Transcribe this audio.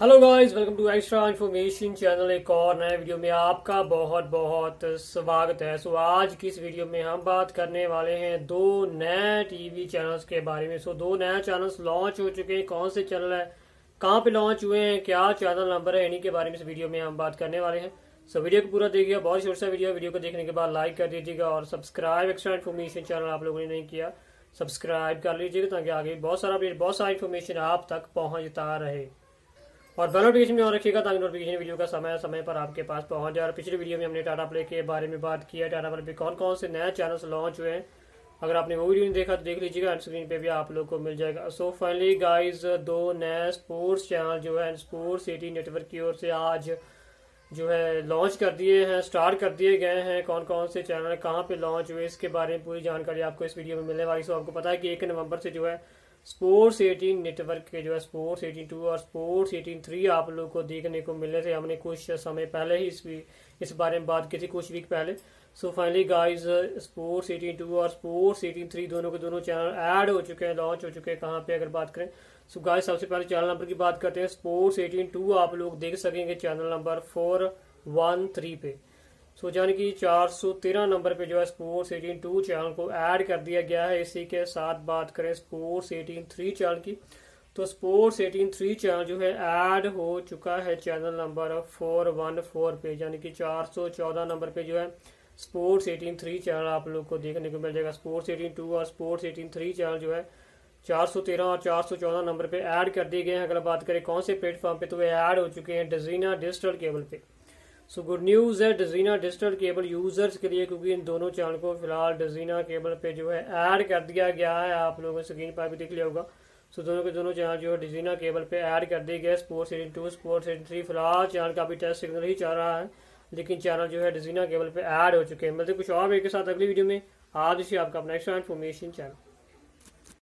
Hello guys welcome to extra information channel एक और नए वीडियो में आपका बहुत बहुत स्वागत है। सो आज की इस वीडियो में हम बात करने वाले हैं दो नए टीवी चैनल्स के बारे में। सो दो नए चैनल्स लॉन्च हो चुके हैं। कौन से चैनल है? कहाँ पे लॉन्च हुए हैं? क्या चैनल नंबर है? इन्हीं के बारे में इस वीडियो में हम बात करने वाले हैं। सो वीडियो को पूरा देखिएगा बहुत छोटा सा वीडियो वीडियो को देखने के बाद लाइक कर दीजिएगा और सब्सक्राइब एक्स्ट्रा इन्फॉर्मेशन चैनल आप लोगों ने नहीं किया। सब्सक्राइब कर लीजिएगा ताकि आगे बहुत सारा अपडेट बहुत सारा इन्फॉर्मेशन आप तक पहुँचता रहे। और बेल नोटिफिकेशन में और रखिएगा ताकि नोटिफिकेशन वीडियो का समय समय पर आपके पास पहुँच जाए। और पिछले वीडियो में हमने टाटा प्ले के बारे में बात किया टाटा प्ले पे कौन कौन से नए चैनल्स लॉन्च हुए हैं? अगर आपने वो वीडियो नहीं देखा तो देख लीजिएगा। एंड स्क्रीन पे भी आप लोग को मिल जाएगा। सो फाइनली गाइज़ दो नए स्पोर्ट्स चैनल जो है स्पोर्ट्स सिटी नेटवर्क की ओर से आज जो है लॉन्च कर दिए हैं स्टार्ट कर दिए गए हैं। कौन कौन से चैनल कहाँ पे लॉन्च हुए इसके बारे में पूरी जानकारी आपको इस वीडियो में मिलने वाली सो आपको पता है कि एक नवंबर से जो है स्पोर्ट्स 18 नेटवर्क के जो है, स्पोर्ट्स 18 टू और स्पोर्ट्स 18 थ्री आप लोग को देखने को मिले थे। हमने कुछ समय पहले ही इस इस बारे में बात की थी, कुछ वीक पहले। So finally guys sports 18 two और स्पोर्ट्स 18 थ्री दोनों के दोनों चैनल ऐड हो चुके हैं लॉन्च हो चुके हैं, कहाँ पे अगर बात करें। सो गाइस सबसे पहले चैनल नंबर की बात करते हैं। स्पोर्ट्स 18 टू आप लोग देख सकेंगे channel number four one three पे। सो यानी कि 413 नंबर पे जो है स्पोर्ट्स 18 टू चैनल को ऐड कर दिया गया है इसी के साथ बात करें स्पोर्ट्स 18 थ्री चैनल की तो स्पोर्ट्स 18 थ्री चैनल जो है ऐड हो चुका है चैनल नंबर 414 पे यानी कि 414 नंबर पे जो है स्पोर्ट्स 18 थ्री चैनल आप लोग को देखने को मिल जाएगा स्पोर्ट्स 18 टू और स्पोर्ट्स 18 थ्री चैनल जो है 413 और 414 नंबर पे ऐड कर दिए गए हैं अगर बात करें कौन से प्लेटफॉर्म पे तो वे ऐड हो चुके हैं डजीना डिजिटल केबल पे सो गुड न्यूज़ है डजीना डिजिटल केबल यूज़र्स के लिए, क्योंकि इन दोनों चैनल को फ़िलहाल डजीना केबल पे जो है ऐड कर दिया गया है। आप लोगों स्क्रीन पर भी दिख लिया होगा। सो दोनों के दोनों चैनल जो है डिजीना केबल पे ऐड कर दिए गए sports eighty two sports eighty three फ़िलहाल चैनल का भी टेस्ट सिग्नल ही चल रहा है। लेकिन चैनल जो है डिजीना केबल पे ऐड हो चुके हैं। मतलब कुछ और के साथ अगली वीडियो में। आज आपका अपना एक्स्ट्रा इन्फॉर्मेशन चैनल